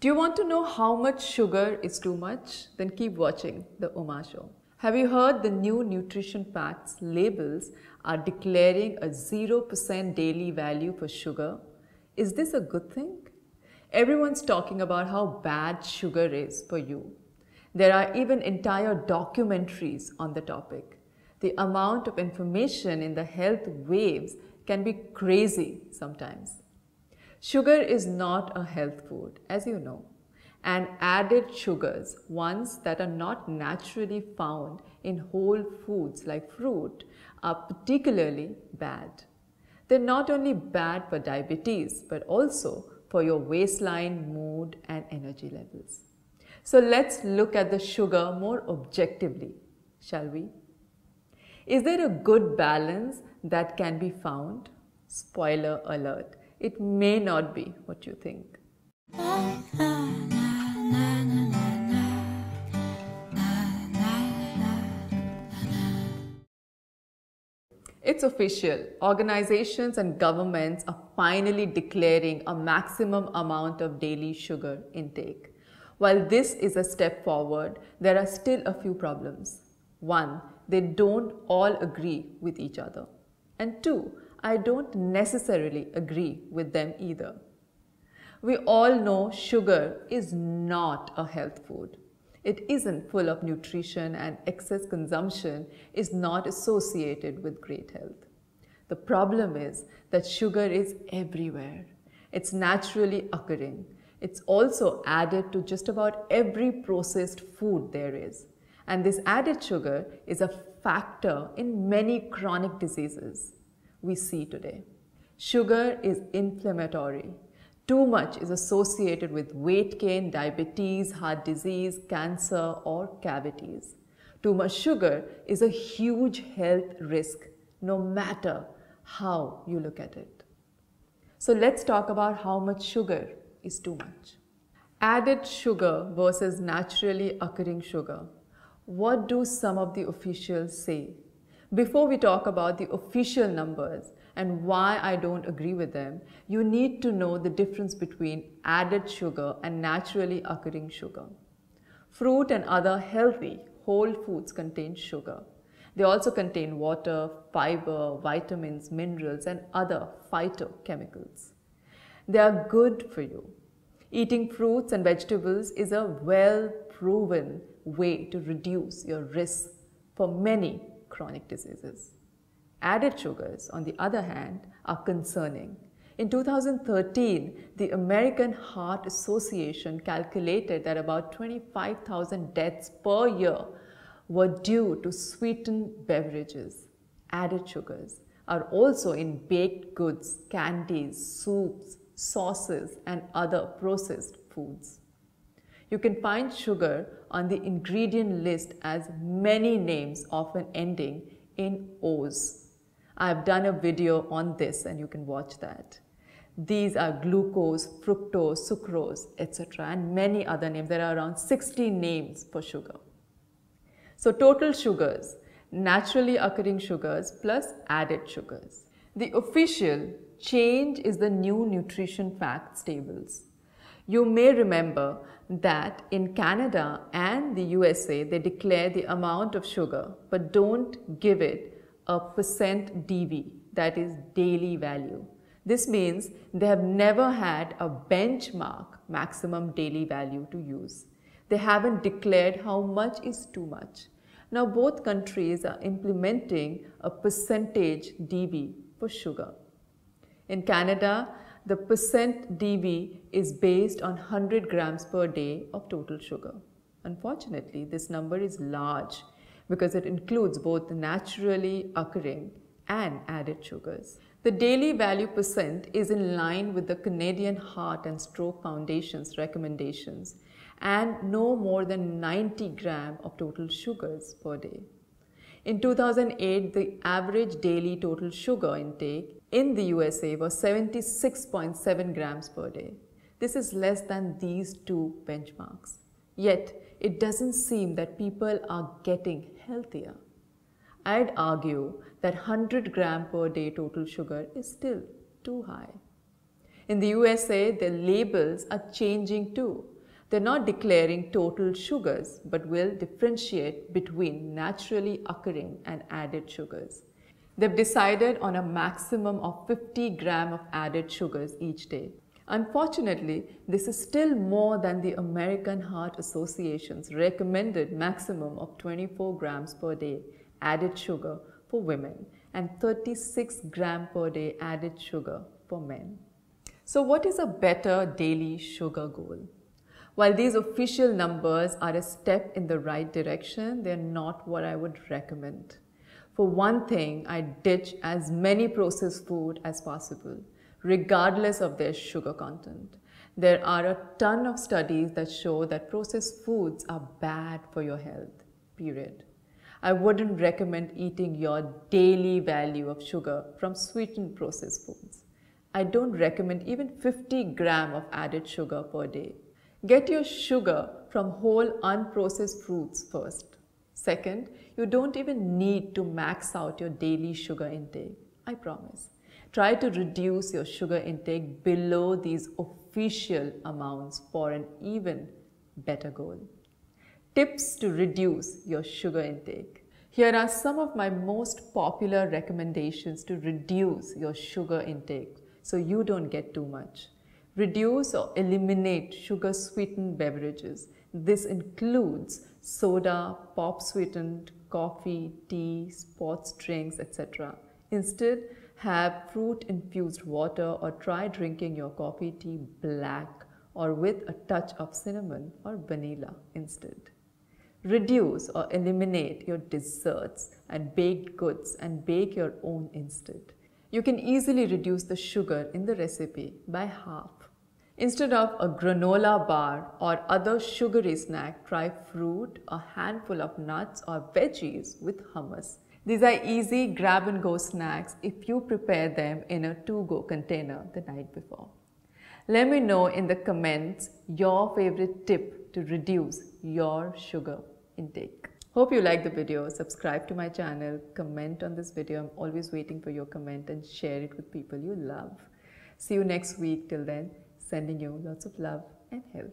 Do you want to know how much sugar is too much? Then keep watching The Uma Show. Have you heard the new nutrition facts labels are declaring a 0% daily value for sugar? Is this a good thing? Everyone's talking about how bad sugar is for you. There are even entire documentaries on the topic. The amount of information in the health waves can be crazy sometimes. Sugar is not a health food, as you know, and added sugars, ones that are not naturally found in whole foods like fruit, are particularly bad. They're not only bad for diabetes, but also for your waistline, mood, and energy levels. So let's look at the sugar more objectively, shall we? Is there a good balance that can be found? Spoiler alert it may not be what you think. It's official. Organizations and governments are finally declaring a maximum amount of daily sugar intake. While this is a step forward, there are still a few problems. One, they don't all agree with each other. And two, I don't necessarily agree with them either. We all know sugar is not a health food. It isn't full of nutrition and excess consumption is not associated with great health. The problem is that sugar is everywhere. It's naturally occurring. It's also added to just about every processed food there is. And this added sugar is a factor in many chronic diseases we see today. Sugar is inflammatory. Too much is associated with weight gain, diabetes, heart disease, cancer, or cavities. Too much sugar is a huge health risk, no matter how you look at it. So let's talk about how much sugar is too much. Added sugar versus naturally occurring sugar. What do some of the officials say? Before we talk about the official numbers and why I don't agree with them, you need to know the difference between added sugar and naturally occurring sugar. Fruit and other healthy whole foods contain sugar. They also contain water, fiber, vitamins, minerals, and other phytochemicals. They are good for you. Eating fruits and vegetables is a well proven way to reduce your risk for many chronic diseases. Added sugars, on the other hand, are concerning. In 2013, the American Heart Association calculated that about 25,000 deaths per year were due to sweetened beverages. Added sugars are also in baked goods, candies, soups, sauces, and other processed foods. You can find sugar on the ingredient list as many names often ending in O's. I have done a video on this and you can watch that. These are glucose, fructose, sucrose, etc. and many other names. There are around 60 names for sugar. So total sugars, naturally occurring sugars plus added sugars. The official change is the new nutrition facts tables. You may remember that in Canada and the USA, they declare the amount of sugar, but don't give it a percent DV, that is daily value. This means they have never had a benchmark maximum daily value to use. They haven't declared how much is too much. Now both countries are implementing a percentage DV for sugar. In Canada, the percent DV is based on 100 grams per day of total sugar. Unfortunately, this number is large because it includes both naturally occurring and added sugars. The daily value percent is in line with the Canadian Heart and Stroke Foundation's recommendations and no more than 90 gram of total sugars per day. In 2008, the average daily total sugar intake in the USA was 76.7 grams per day. This is less than these two benchmarks. Yet, it doesn't seem that people are getting healthier. I'd argue that 100 gram per day total sugar is still too high. In the USA, the labels are changing too. They're not declaring total sugars, but will differentiate between naturally occurring and added sugars. They've decided on a maximum of 50 gram of added sugars each day. Unfortunately, this is still more than the American Heart Association's recommended maximum of 24 grams per day added sugar for women and 36 gram per day added sugar for men. So what is a better daily sugar goal? While these official numbers are a step in the right direction, they're not what I would recommend. For one thing, I ditch as many processed food as possible regardless of their sugar content. There are a ton of studies that show that processed foods are bad for your health, period. I wouldn't recommend eating your daily value of sugar from sweetened processed foods. I don't recommend even 50 gram of added sugar per day. Get your sugar from whole unprocessed fruits first. Second, you don't even need to max out your daily sugar intake. I promise. Try to reduce your sugar intake below these official amounts for an even better goal. Tips to reduce your sugar intake. Here are some of my most popular recommendations to reduce your sugar intake so you don't get too much. Reduce or eliminate sugar sweetened beverages. This includes soda, pop sweetened, coffee, tea, sports drinks, etc. Instead, have fruit infused water or try drinking your coffee tea black or with a touch of cinnamon or vanilla instead. Reduce or eliminate your desserts and baked goods and bake your own instead. You can easily reduce the sugar in the recipe by half. Instead of a granola bar or other sugary snack, try fruit, a handful of nuts or veggies with hummus these are easy grab and go snacks if you prepare them in a to-go container the night before. Let me know in the comments your favorite tip to reduce your sugar intake. Hope you like the video. Subscribe to my channel, comment on this video. I'm always waiting for your comment and share it with people you love. See you next week. Till then, sending you lots of love and health.